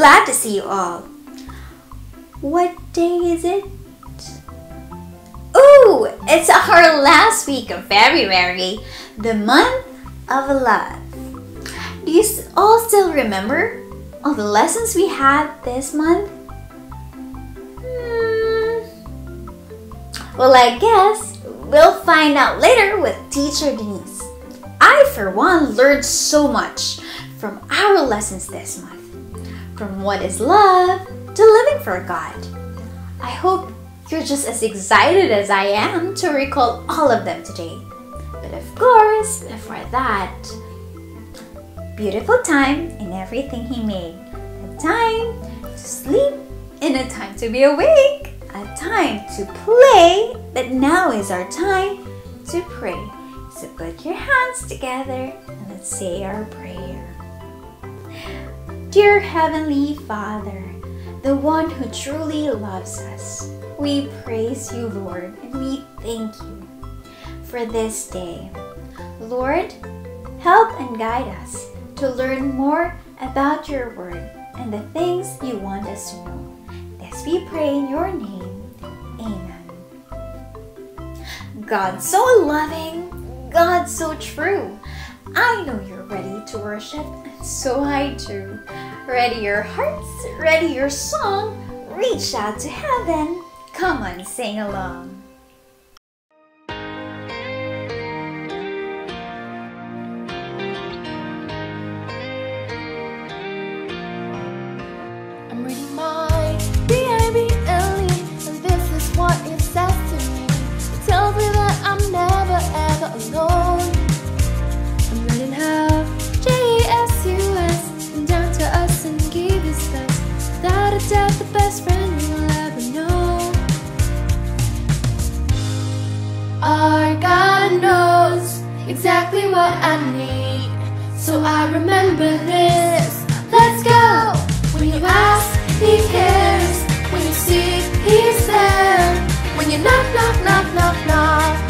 glad to see you all. What day is it? Ooh, it's our last week of February, the month of love. Do you all still remember all the lessons we had this month? Hmm. Well, I guess we'll find out later with Teacher Denise. I, for one, learned so much from our lessons this month. From what is love to living for God. I hope you're just as excited as I am to recall all of them today. But of course, before that, beautiful time in everything He made. A time to sleep and a time to be awake. A time to play, but now is our time to pray. So put your hands together and let's say our prayer. Dear Heavenly Father, the one who truly loves us, we praise you, Lord, and we thank you for this day. Lord, help and guide us to learn more about your word and the things you want us to know. This we pray in your name. Amen. God so loving, God so true. I know you're ready to worship, so I do. Ready your hearts, ready your song, reach out to heaven. Come on, sing along. Exactly what I need. So I remember this. Let's go! When you ask, He cares. When you seek, He's there When you knock, knock, knock, knock, knock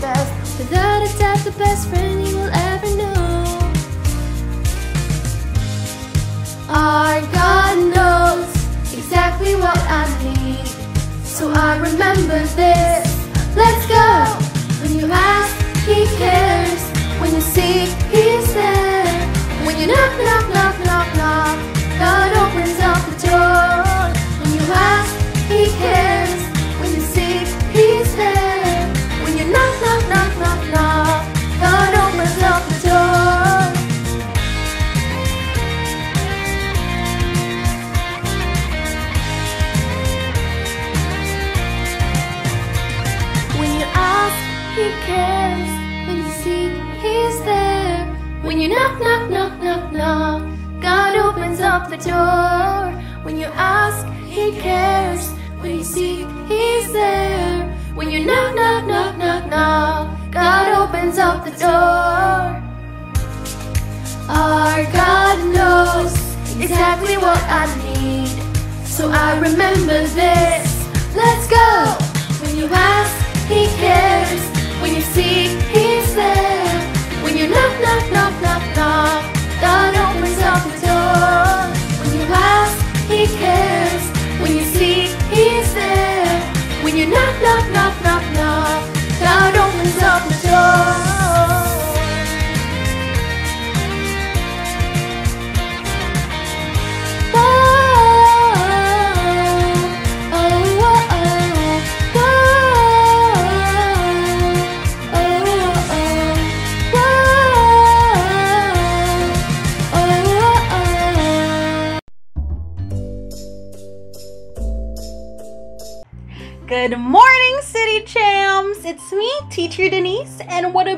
best Without a doubt the best friend you will ever know. Our God knows exactly what I need. So I remember this. Let's go! When you ask, He cares. When you seek, He's there. When you knock, knock, knock, knock, knock God opens up the door. When you ask, He cares up the door. When you ask, He cares. When you seek, He's there. When you knock, knock, knock, knock, knock, God opens up the door. Our God knows exactly what I need. So I remember this. Let's go! When you ask, He cares. When you seek, He's there. When you knock, knock, knock, knock, knock, cares. When you sleep, He's there. When you knock, knock, knock, knock, knock, God opens up the door.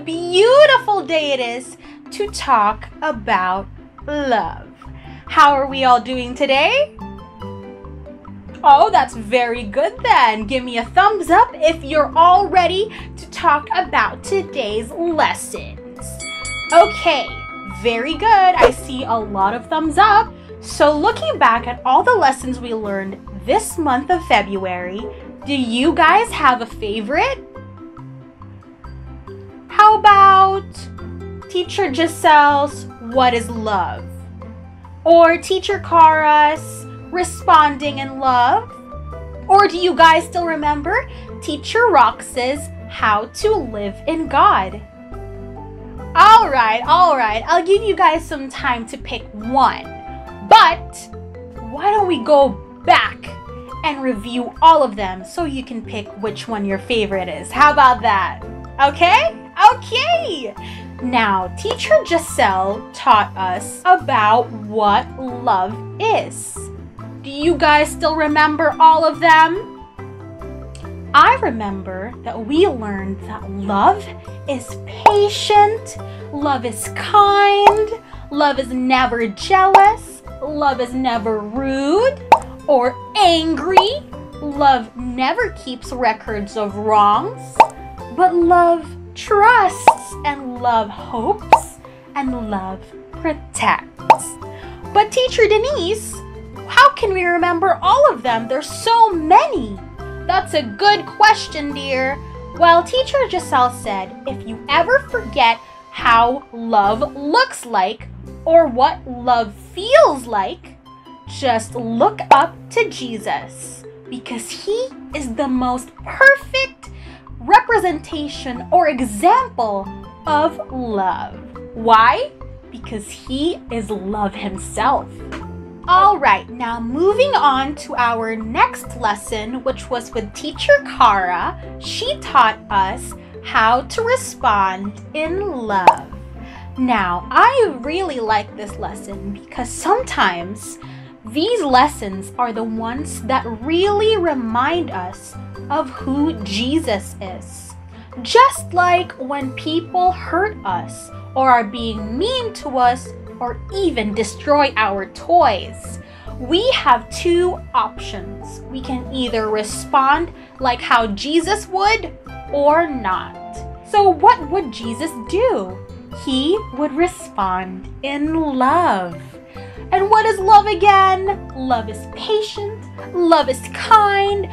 Beautiful day it is to talk about love. How are we all doing today? Oh, that's very good then. Give me a thumbs up if you're all ready to talk about today's lessons. Okay, very good. I see a lot of thumbs up. So, looking back at all the lessons we learned this month of February, do you guys have a favorite? How about Teacher Giselle's What is Love? Or Teacher Kara's Responding in Love? Or do you guys still remember Teacher Rox's How to Live in God? All right, all right. I'll give you guys some time to pick one. But why don't we go back and review all of them so you can pick which one your favorite is? How about that? Okay? Okay! Now, teacher Giselle taught us about what love is. Do you guys still remember all of them? I remember that we learned that love is patient, love is kind, love is never jealous, love is never rude or angry, love never keeps records of wrongs, but love trusts and love hopes and love protects. But teacher Denise, how can we remember all of them? There's so many. That's a good question, dear. Well, teacher Giselle said if you ever forget how love looks like or what love feels like, just look up to Jesus because he is the most perfect representation or example of love. Why? Because he is love himself. All right, now moving on to our next lesson, which was with teacher Kara. She taught us how to respond in love. Now, I really like this lesson because sometimes these lessons are the ones that really remind us of who Jesus is. Just like when people hurt us or are being mean to us or even destroy our toys. We have two options. We can either respond like how Jesus would or not. So, what would Jesus do? He would respond in love. And what is love again? Love is patient, love is kind,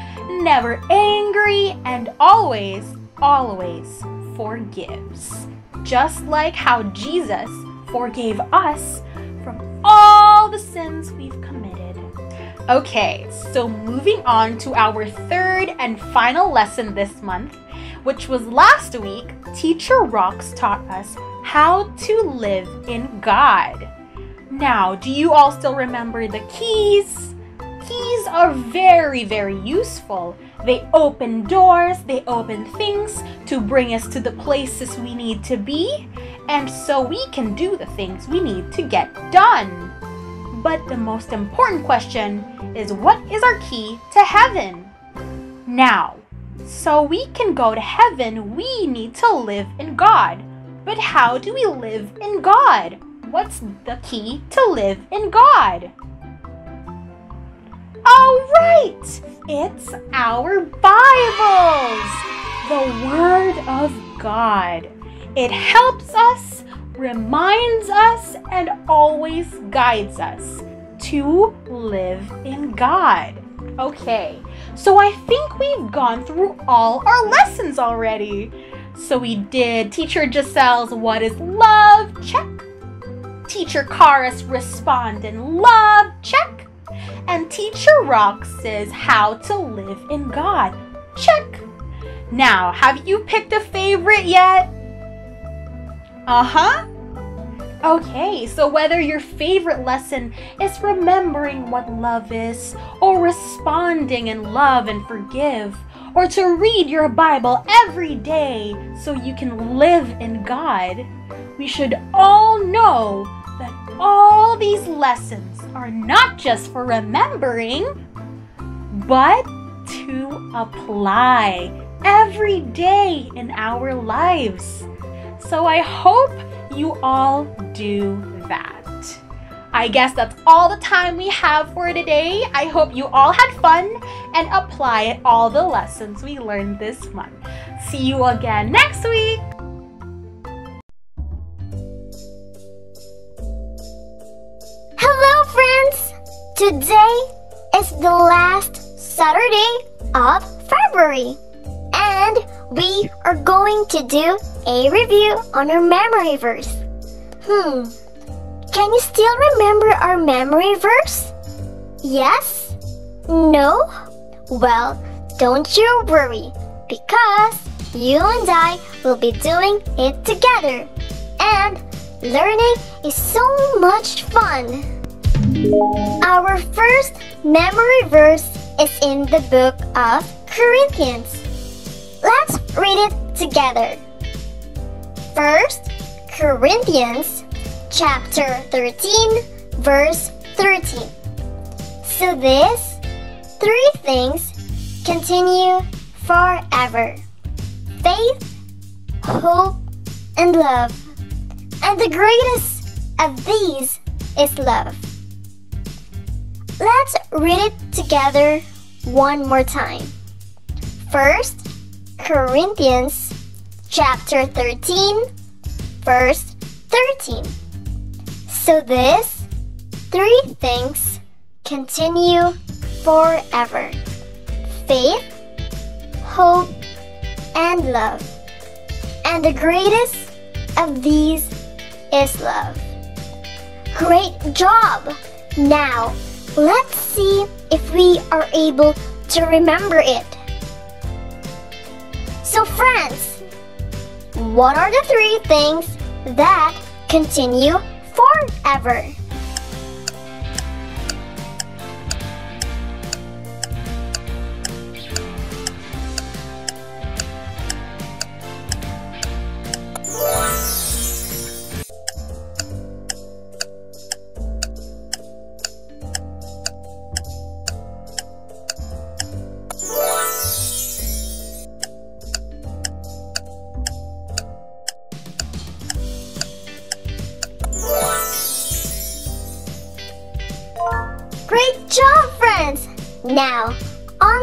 never angry, and always, always forgives. Just like how Jesus forgave us from all the sins we've committed. Okay, so moving on to our third and final lesson this month, which was last week, Teacher Rox taught us how to live in God. Now, do you all still remember the keys? Keys are very, very useful. They open doors, they open things to bring us to the places we need to be, and so we can do the things we need to get done. But the most important question is what is our key to heaven? Now, so we can go to heaven, we need to live in God. But how do we live in God? What's the key to live in God? All right, it's our Bibles, the Word of God. It helps us, reminds us, and always guides us to live in God. Okay, so I think we've gone through all our lessons already. So we did Teacher Giselle's What is Love? Check. Teacher Kara's Respond in Love? Check and Teacher Rox's how to live in God. Check. Now, have you picked a favorite yet? Uh huh. Okay, so whether your favorite lesson is remembering what love is, or responding in love and forgive, or to read your Bible every day so you can live in God, we should all know all these lessons are not just for remembering, but to apply every day in our lives. So I hope you all do that. I guess that's all the time we have for today. I hope you all had fun and apply all the lessons we learned this month. See you again next week. Today is the last Saturday of February, and we are going to do a review on our memory verse. Hmm, can you still remember our memory verse? Yes? No? Well, don't you worry, because you and I will be doing it together, and learning is so much fun. Our first memory verse is in the book of Corinthians. Let's read it together. First Corinthians chapter 13 verse 13. So this three things continue forever. Faith, hope, and love. And the greatest of these is love. Let's read it together one more time. First, Corinthians chapter 13, verse 13. So this three things continue forever. Faith, hope, and love. And the greatest of these is love. Great job! Now, let's see if we are able to remember it. So, friends, what are the three things that continue forever?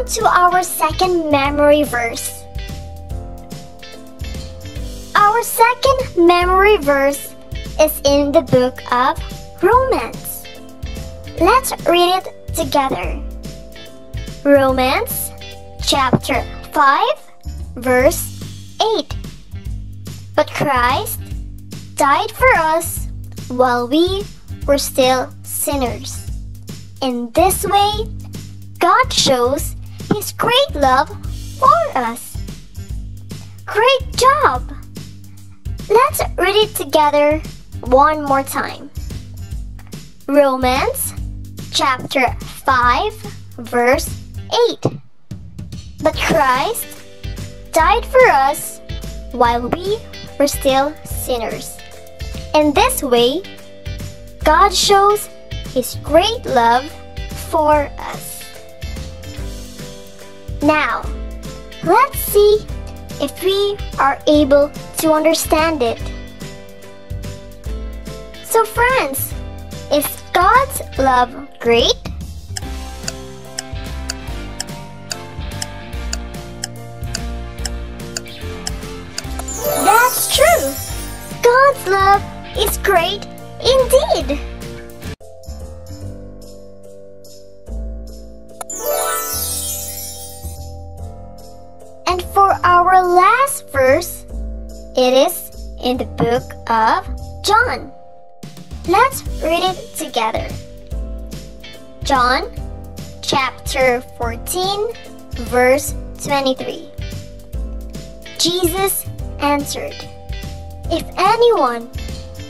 To our second memory verse. Our second memory verse is in the book of Romans. Let's read it together. Romans chapter 5, verse 8. But Christ died for us while we were still sinners. In this way, God shows His great love for us. Great job! Let's read it together one more time. Romans chapter 5, verse 8. But Christ died for us while we were still sinners. In this way, God shows His great love for us. Now, let's see if we are able to understand it. So, friends, is God's love great? That's true. God's love is great indeed. Book of John. Let's read it together. John chapter 14, verse 23. Jesus answered, If anyone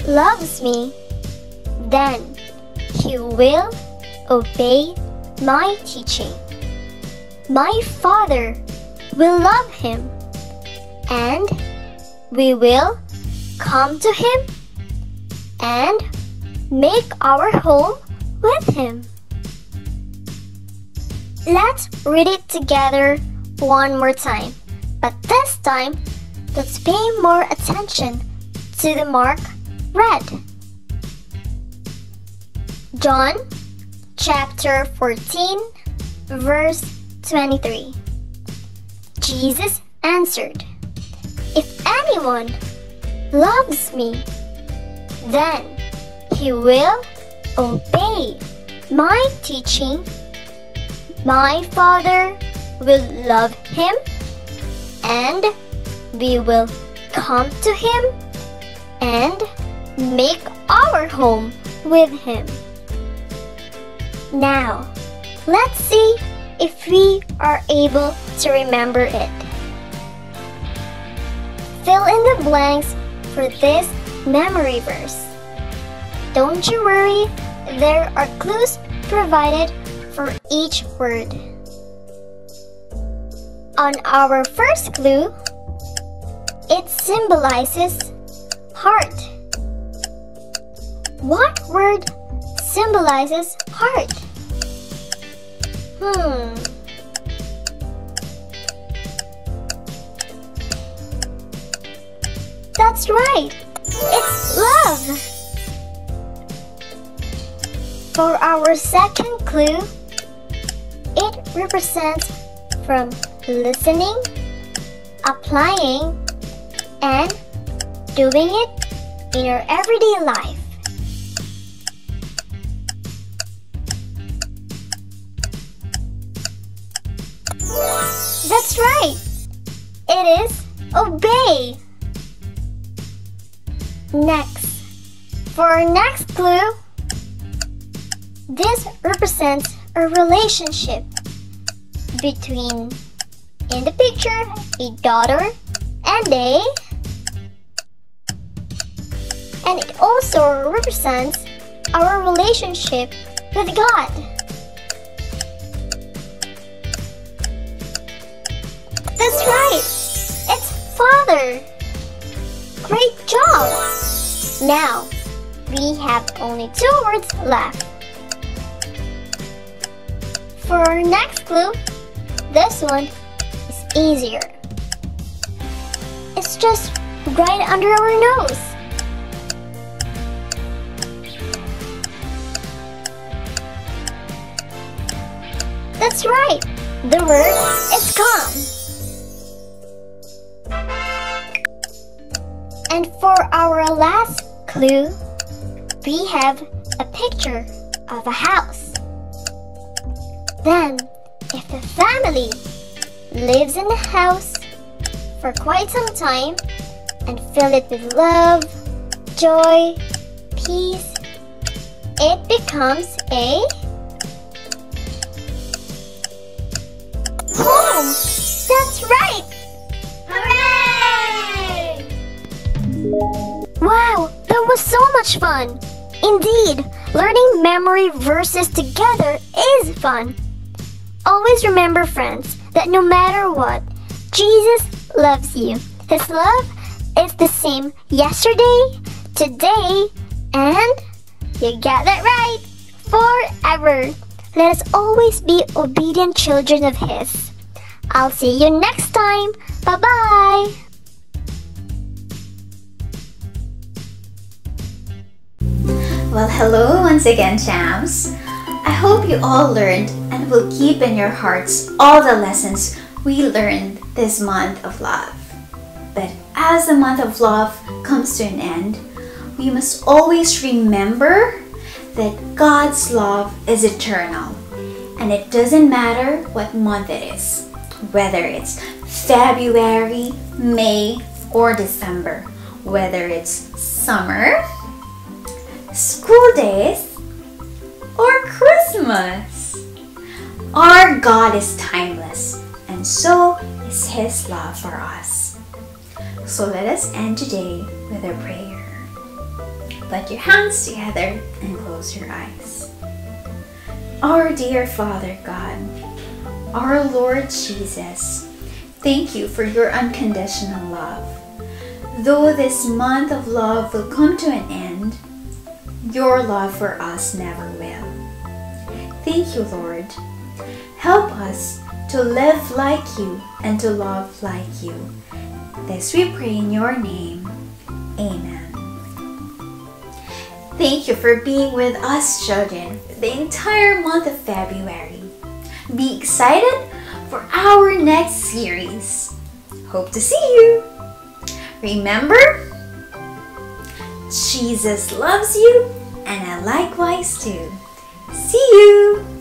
loves me, then he will obey my teaching. My Father will love him, and we will come to him and make our home with him. Let's read it together one more time. But this time, let's pay more attention to the mark red. John chapter 14, verse 23. Jesus answered, If anyone loves me, then he will obey my teaching. My Father will love him, and we will come to him and make our home with him. Now, let's see if we are able to remember it. Fill in the blanks for this memory verse. Don't you worry, there are clues provided for each word. On our first clue, it symbolizes heart. What word symbolizes heart? Hmm. That's right. It's love. For our second clue, it represents from listening, applying, and doing it in your everyday life. That's right. It is obey. Next, for our next clue, this represents a relationship between, in the picture, a daughter and a. And it also represents our relationship with God. That's right! It's Father! Great job! Now, we have only two words left. For our next clue, this one is easier. It's just right under our nose. That's right. The word is calm. And for our last clue, we have a picture of a house. Then, if the family lives in the house for quite some time and fill it with love, joy, peace, it becomes a That was so much fun. Indeed, learning memory verses together is fun. Always remember, friends, that no matter what, Jesus loves you. His love is the same yesterday, today, and you got that right, forever. Let us always be obedient children of His. I'll see you next time. Bye bye. Well, hello once again, champs. I hope you all learned and will keep in your hearts all the lessons we learned this month of love. But as the month of love comes to an end, we must always remember that God's love is eternal. And it doesn't matter what month it is, whether it's February, May, or December, whether it's summer, school days, or Christmas. Our God is timeless, and so is His love for us. So let us end today with a prayer. Put your hands together and close your eyes. Our dear Father God, our Lord Jesus, thank you for your unconditional love. Though this month of love will come to an end, your love for us never will. Thank you, Lord. Help us to live like you and to love like you. This we pray in your name. Amen. Thank you for being with us, children, the entire month of February. Be excited for our next series. Hope to see you. Remember, Jesus loves you, and I likewise too. See you.